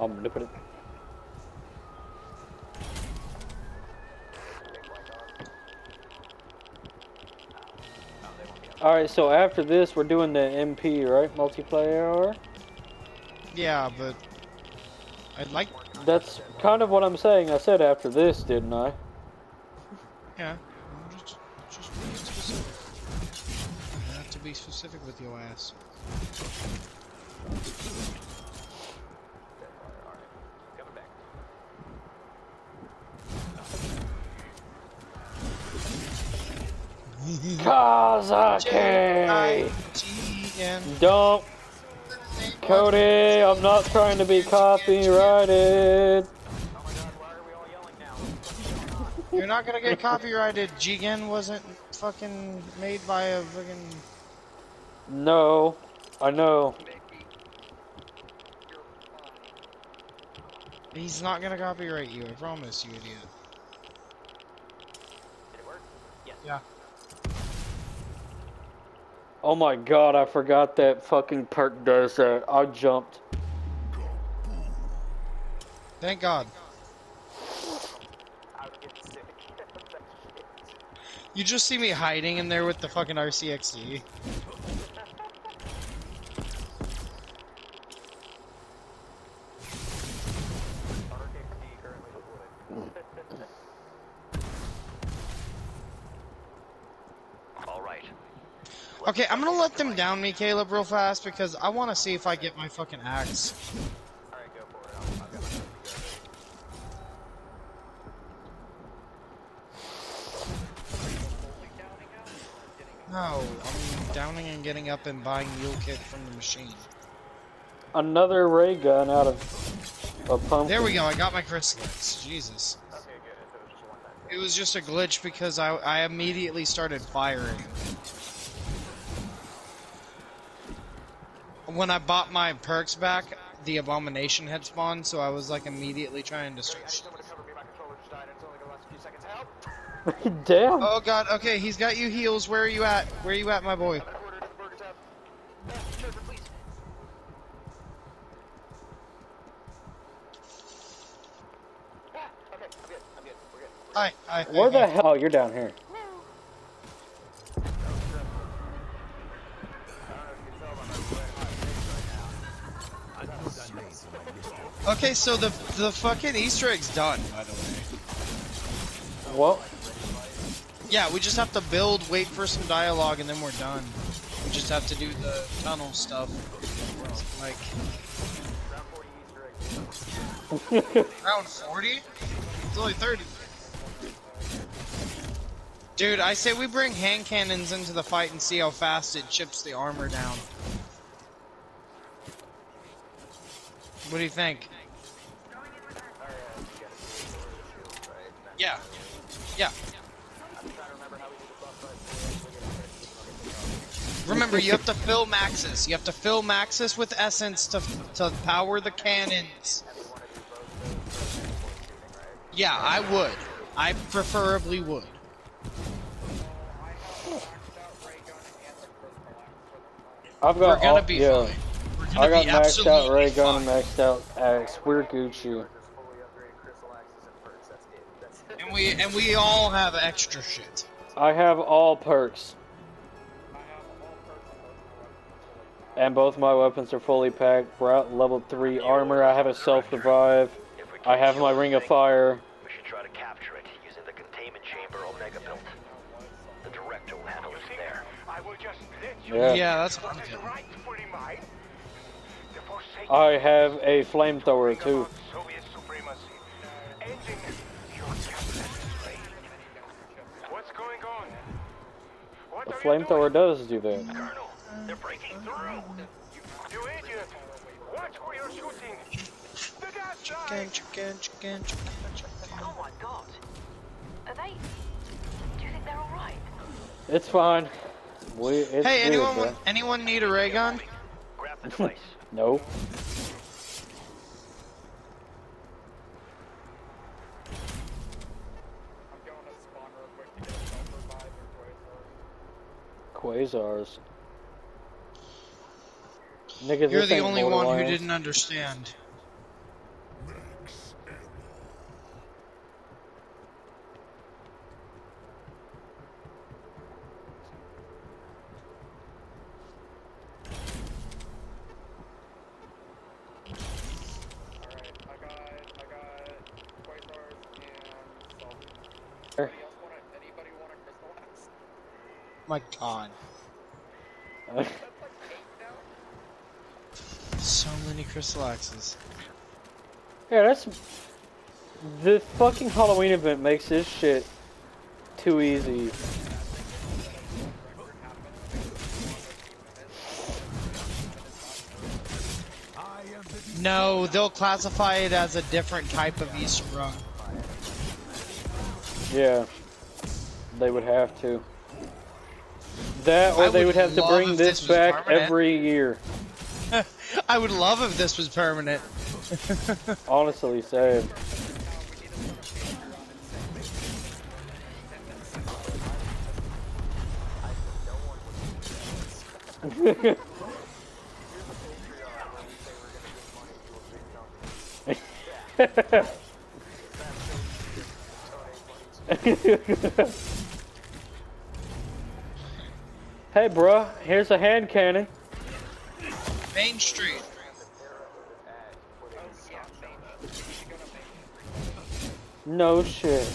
Omnipotent. Alright, so after this, we're doing the MP, right? Multiplayer? Yeah, but I'd like. That's kind of what I'm saying. I said after this, didn't I? Yeah. Be specific with your ass. Kazaki! Don't, Cody, I'm not trying to be copyrighted. You're not gonna get copyrighted. Jigen wasn't fucking made by a fucking. No, I know. He's not gonna copyright you. I promise you, idiot. Did it work? Yes. Yeah. Oh my god, I forgot that fucking perk does that. I jumped. Thank God. You just see me hiding in there with the fucking RCXD. Okay, I'm gonna let them down me, Caleb, real fast because I want to see if I get my fucking axe. Alright, go for it. I'll, I've got my No, I'm downing and getting up and buying Mule Kick from the machine. Another ray gun out of a pump. There we go. I got my Chrysalax. Jesus. Okay, good. It was just. It was just a glitch because I I immediately started firing. When I bought my perks back, the abomination had spawned, so I was like immediately trying to. I need someone to cover me. My controller just died. It's only gonna last a few seconds. Help! Damn. Oh god. Okay, he's got you heals. Where are you at? Where are you at, my boy? I'm in a quarter to the burger tab. Uh, Trevor, please. Ah, okay, I'm good. I'm good. We're good. We're Hi. Hi. hi, Where the hell? Oh, you're down here. Okay, so the the fucking Easter egg's done, by the way. Well, Yeah, we just have to build, wait for some dialogue, and then we're done. We just have to do the tunnel stuff. Like Round 40 round 40? It's only 30. Dude, I say we bring hand cannons into the fight and see how fast it chips the armor down. What do you think? Yeah. Yeah. Remember, you have to fill Maxis. You have to fill Maxis with essence to to power the cannons. Yeah, I would. I preferably would. I've got We're gonna all, be yeah. fine. We're gonna I got maxed out ray gun maxed out axe. We're Gucci. Just fully upgraded crystal axes and perks. That's it. That's it. And we and we all have extra shit. I have all perks. And both my weapons are fully packed. We're at level 3 armor. I have a self revive. I have my ring of fire. We should try to capture it using the containment chamber Omega built. The director will handle it there. I will just let you Yeah. Yeah, that's what I'm doing. rightfully mine. The Forsaken I have a flamethrower too. Flamethrower does do that. Colonel, they're breaking through. You idiot! Watch who you're shooting! The gas Chicken, chicken, chicken, chicken, chicken. Oh my god. Are they. Do you think they're alright? It's fine. We, it's Hey, anyone bro. want, anyone need a ray gun? Grab the device. No. I'm going to spawn real quick to get a self revive or toy sword. Quasars. Nigga, You're the only one who didn't understand. Alright, I got, I got Quasars and Salt. Sure. Anybody else want a, anybody want a Crystal Axe? My god. That's like eight now. So many crystal axes. yeah, that's the fucking Halloween event makes this shit too easy. No, they'll classify it as a different type of Easter egg. Yeah, they would have to. That, or I they would would have to bring this this back permanent. every year. I would love if this was permanent. Honestly, same. hey, bro, here's a hand cannon. Main Street. No shit.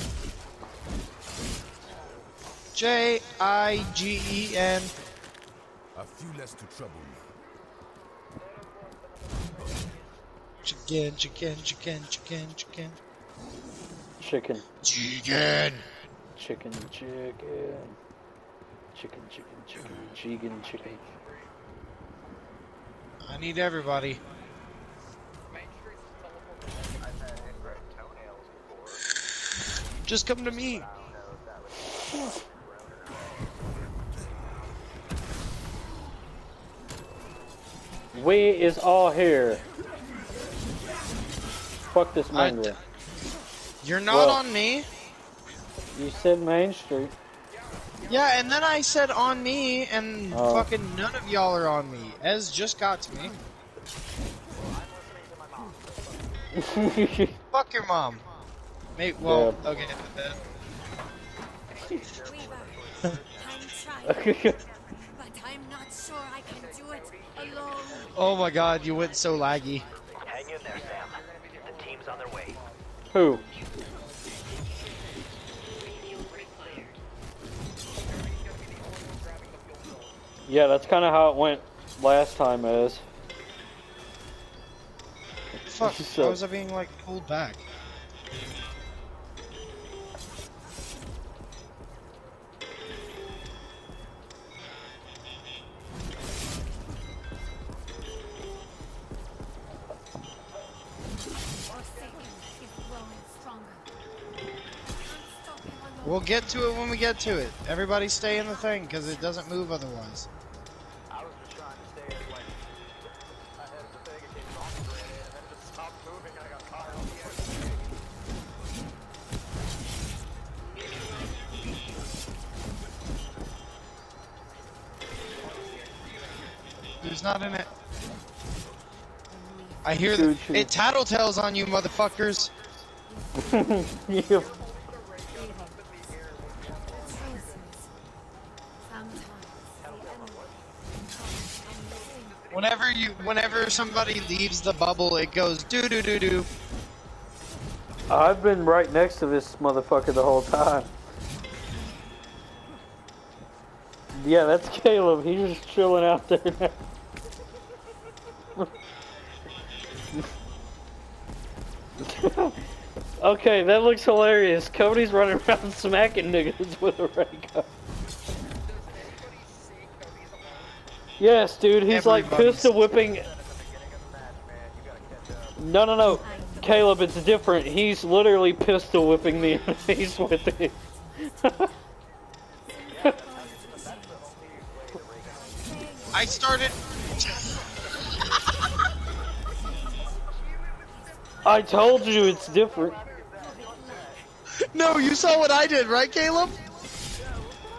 J I G E N. A few less to trouble me. Chicken, chicken, chicken, chicken, chicken. Chicken. Chicken. Chicken, chicken. Chicken, chicken, chicken, chicken, chicken. I need everybody. Main Street's teleported. Just come to me. We is all here. Fuck this mangler. You're not Well- on me. You said Main Street. Yeah, and then I said on me, and Oh. fucking none of y'all are on me. Ez just got to me. Fuck your mom. Mate, well, okay. I'm trying, but I'm not sure I can do it alone. Oh my god, you went so laggy. Hang in there, Sam. The team's on their way. Who? Yeah, that's kind of how it went last time, as. Fuck, So- how was I being like pulled back? Forsaken is growing stronger. Unstoppable alone. We'll get to it when we get to it. Everybody stay in the thing, because it doesn't move otherwise. Not in it. I hear the it tattletales on you, motherfuckers. you Chooses. Sometimes the enemy comes unseen. Whenever you, whenever somebody leaves the bubble, it goes doo doo doo doo. I've been right next to this motherfucker the whole time. Yeah, that's Caleb. He's just chilling out there now. okay, that looks hilarious. Cody's running around smacking niggas with a ray gun. Yes, dude, he's like pistol whipping. No, no, no. Caleb, it's different. He's literally pistol whipping the enemies with it. I started. I told you it's different. No, you saw what I did, right, Caleb?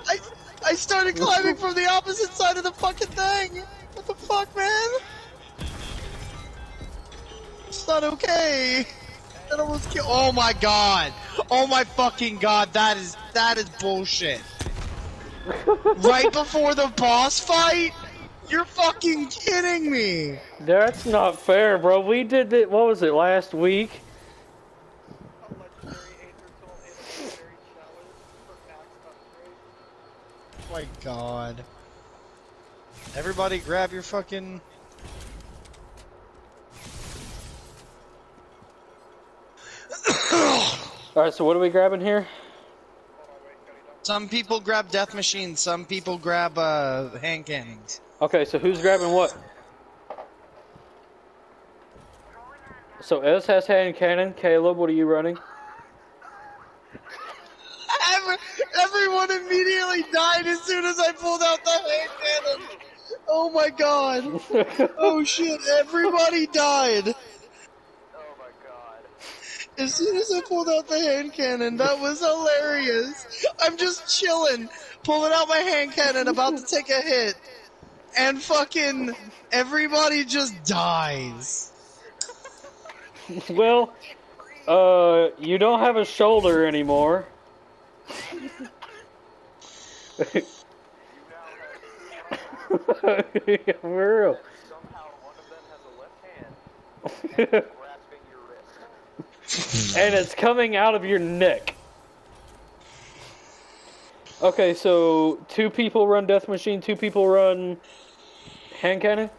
I I started climbing from the opposite side of the fucking thing. What the fuck, man? It's not okay. That almost killed. Oh my god. Oh my fucking god. That is that is bullshit. right before the boss fight. You're fucking kidding me. That's not fair, bro. We did it. What was it last week? A legendary Aether Soul and a legendary chalice for max upgrade. Oh my god. Everybody grab your fucking. Alright, so what are we grabbing here? Some people grab death machines, some people grab uh, hand cannons. Okay, so who's grabbing what? So Ez has hand cannon. Caleb, what are you running? Every, everyone immediately died as soon as I pulled out the hand cannon. Oh my god. Oh shit, everybody died. Oh my god. As soon as I pulled out the hand cannon, that was hilarious. I'm just chilling, pulling out my hand cannon, about to take a hit, and fucking everybody just dies. well, uh, you don't have a shoulder anymore. For real. And it's coming out of your neck. Okay, so two people run Death Machine, two people run hand cannon.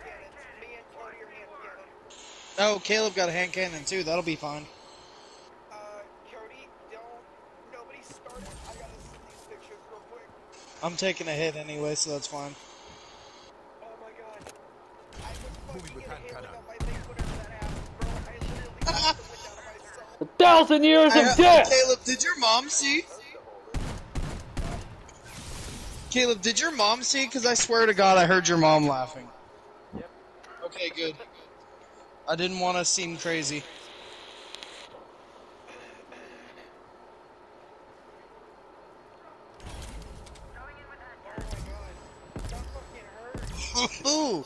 Oh, Caleb got a hand cannon too. That'll be fine. Uh, Cody, don't. Nobody started. I gotta see these pictures real quick. I'm taking a hit anyway, so that's fine. Oh my god. I was Moving fucking with hand inhaling my leg whenever that happened, bro. I literally got the wind out of myself. A thousand years I- of death! Caleb, did your mom see? Caleb, did your mom see? Because I swear to God, I heard your mom laughing. Yep. Okay, good. I didn't want to seem crazy. Oh my god. That fucking hurt. Ooh.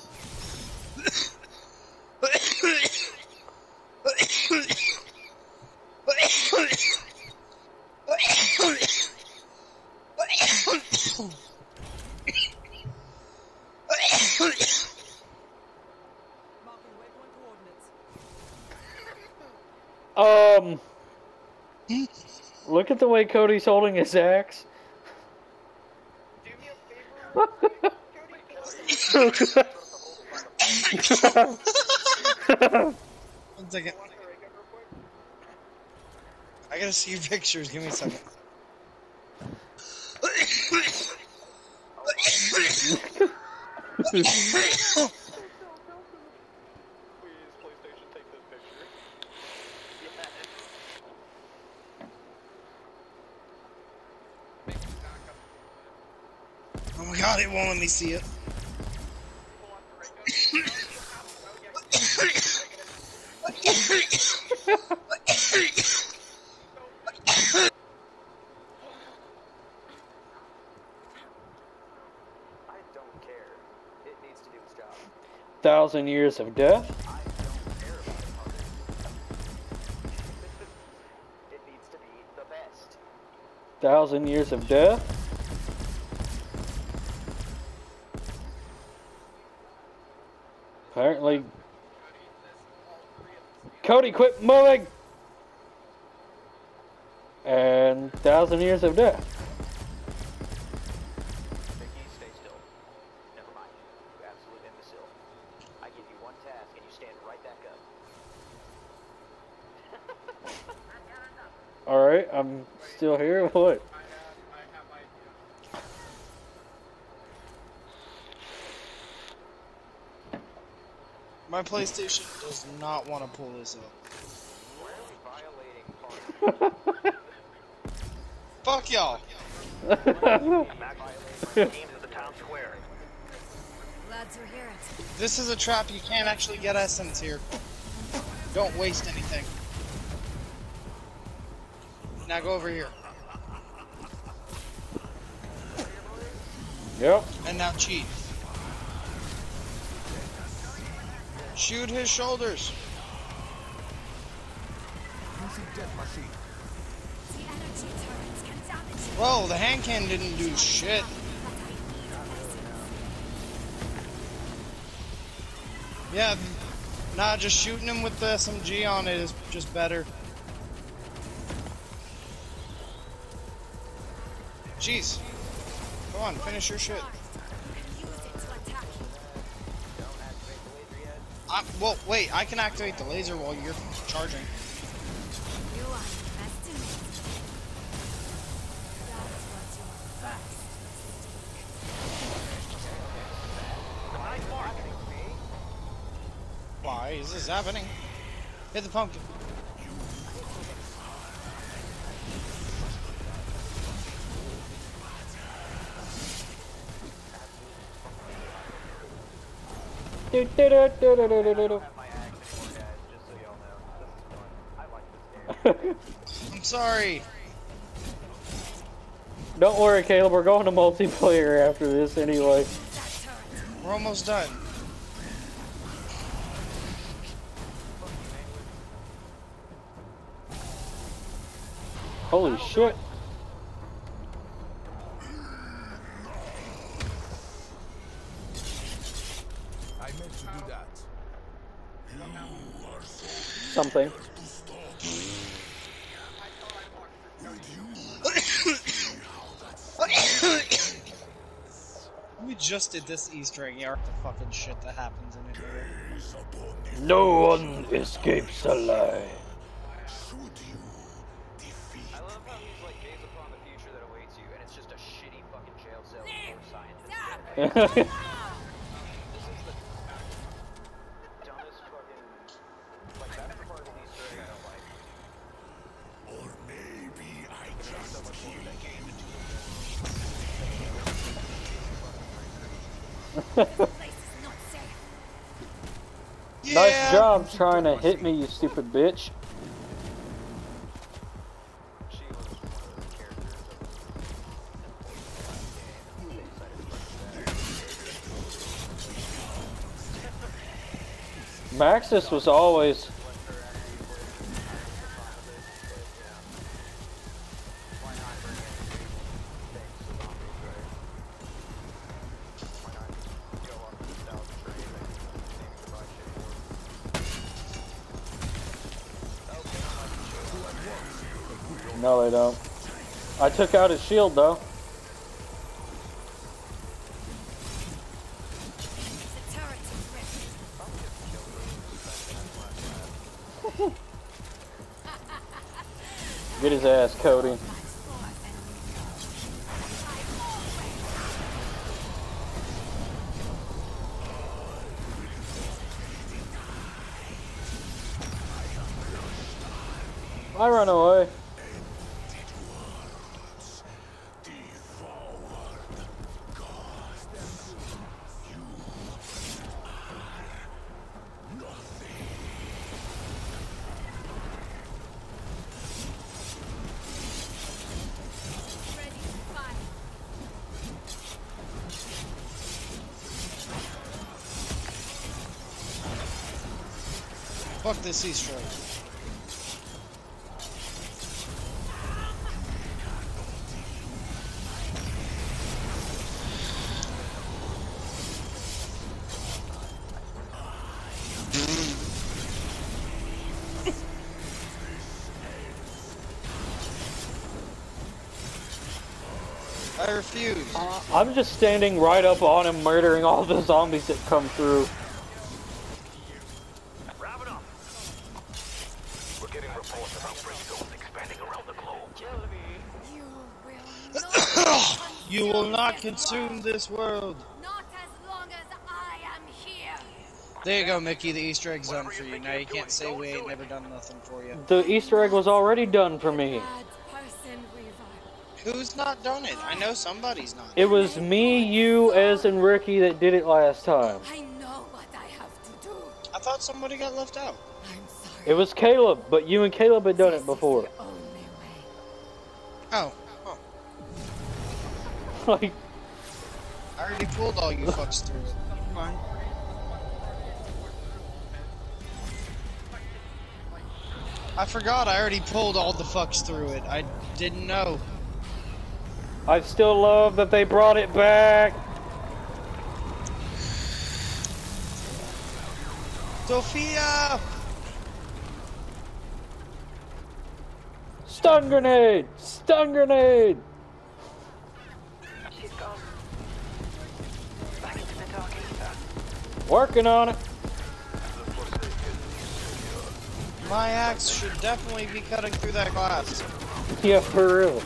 Um, look at the way Cody's holding his axe. Do me a favor. Cody, can you One second. watch the ray gun real quick? I gotta see your pictures. Give me a second. Please, PlayStation, take this picture. Oh my god, it won't let me see it. Pull out the ray gun. I don't care. It needs to do its job. Thousand years of death. Thousand years of death. Cody, quit moving. And thousand years of death. Vicky, stay still. Never mind. You absolute imbecile. I give you one task and you stand right back up. All right, I'm still here. What? My PlayStation does not want to pull this up. Why are we violating Parker? Fuck y'all. Max teams at the town square. Glad to hear it. This is a trap. You can't actually get essence here. Don't waste anything. Now go over here. Yep. And now cheat. Shoot his shoulders. Whoa, the hand cannon didn't do shit. Yeah, nah, just shooting him with uh, the SMG on it is just better. Jeez. Go on, finish your shit. Well, wait, I can activate the laser while you're charging. You are investing it. That's what you first. Why is this happening? Hit the pumpkin. Do, do, do, do, do, do, do, do. have my axe anymore, guys, just so y'all know. This is fun. I like this game. I'm sorry. Don't worry, Caleb. We're going to multiplayer after this anyway. We're almost done. Holy shit. I meant to do that. Something. we just did this Easter egg. You are the fucking shit that happens in it. here. No one escapes alive. I love how Nice job trying to hit me, you stupid bitch. Maxis was always took out his shield though. Get his ass, Cody. I run away. ready to fight. Fuck this. I refuse. Uh, I'm just standing right up on him, murdering all the zombies that come through. Wrap it up. We're getting reports of outbreak zones expanding around the globe. You will not. You will not consume this world. Not as long as I am here. There you go, Mickey. The Easter egg zone for you. Now you can't say we ain't never done nothing for you. The Easter egg was already done for me. Bad person, Weaver. Who's not done it? I know somebody's not. It was me, you, Ez, and Ricky that did it last time. I know what I have to do. I thought somebody got left out. I'm sorry. It was Caleb, but you and Caleb had done it before. This is the only way. Oh. oh. like, I already pulled all you fucks through it. Never mind. I forgot I already pulled all the fucks through it. I didn't know. I still love that they brought it back. Sophia! Stun grenade! Stun grenade! Working on it. My axe should definitely be cutting through that glass. Yeah, for real.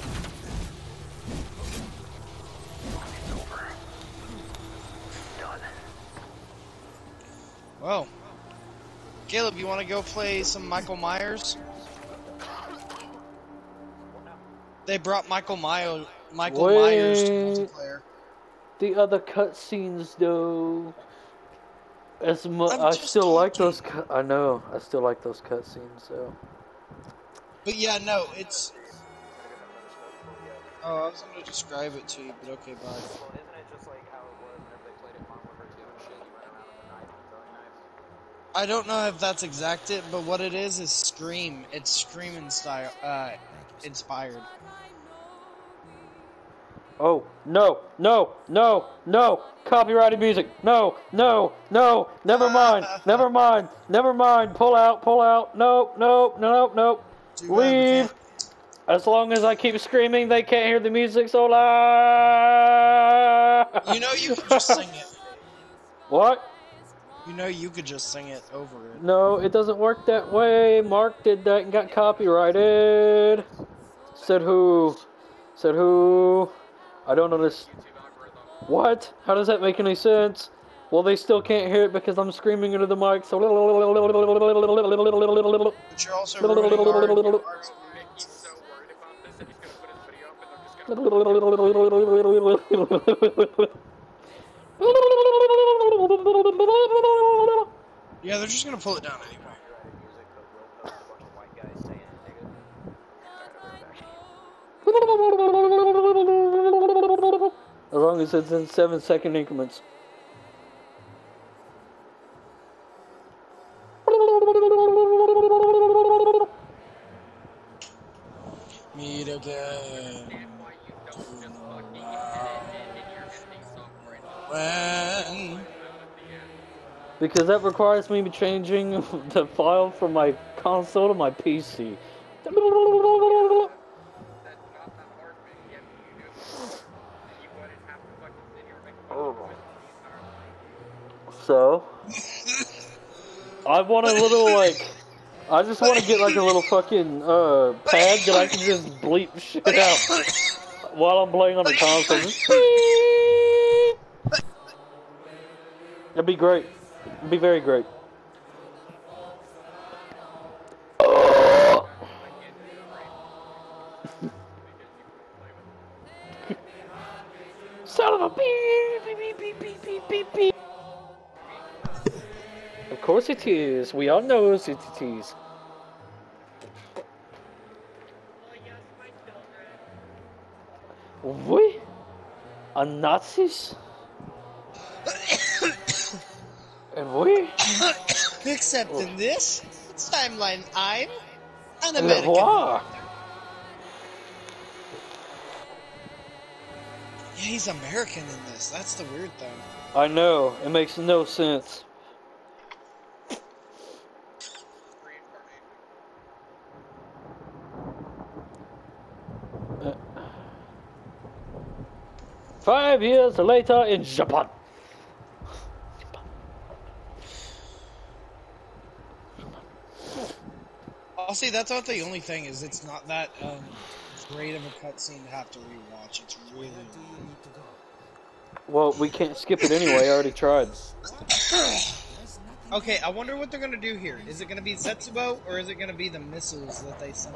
Well, Caleb, you want to go play some Michael Myers? They brought Michael Myers, Michael Myers to multiplayer. The other cutscenes, though. As mu- I'm I just still like those. Cu- I know. I still like those cutscenes. So But yeah, no, it's. Oh, I was gonna describe it to you, but okay, bye. Well, isn't it just like how it was whenever they played at Modern Warfare 2 and shit? You went around with a knife and throwing knives. I don't know if that's exact it, but what it is is Scream. It's Scream in style, uh, inspired. Oh, no, no, no, no! Copyrighted music! No, no, no! Never mind, never mind, never mind! Pull out, pull out! No, no, no, no! We Leave! As long as I keep screaming, they can't hear the music so loud! You know you could just sing it. What? You know you could just sing it over it. No, it doesn't work that way. Mark did that and got copyrighted. Said who? Said who? I don't understand. What? How does that make any sense? Well, they still can't hear it because I'm screaming into the mic. So. But you're also ruining our, our He's so worried about this that he's gonna put his video up and they're just gonna Yeah, they're just gonna pull it down anyway. Copyrighted music, but we'll post a bunch of white guys saying nigga. As long as it's in seven second increments. Meet again. why you don't just fucking edit in your editing software and When Because that requires me changing the file from my console to my PC. So, I want a little like, I just want to get like a little fucking uh pad that I can just bleep shit out while I'm playing on the console. That'd be great. It'd be very great. It is. We all know it is. We? Are Nazis? and we? Except in this timeline, I'm an American. Yeah, he's American in this. That's the weird thing. I know. It makes no sense. Five years later in Japan. I'll see. That's not the only thing. Is it's not that um, great of a cutscene to have to rewatch. It's really. Well, we can't skip it anyway. I already tried. Okay, I wonder what they're gonna do here. Is it gonna be Zetsubo or is it gonna be the missiles that they sent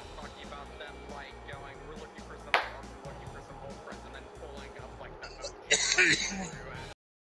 going,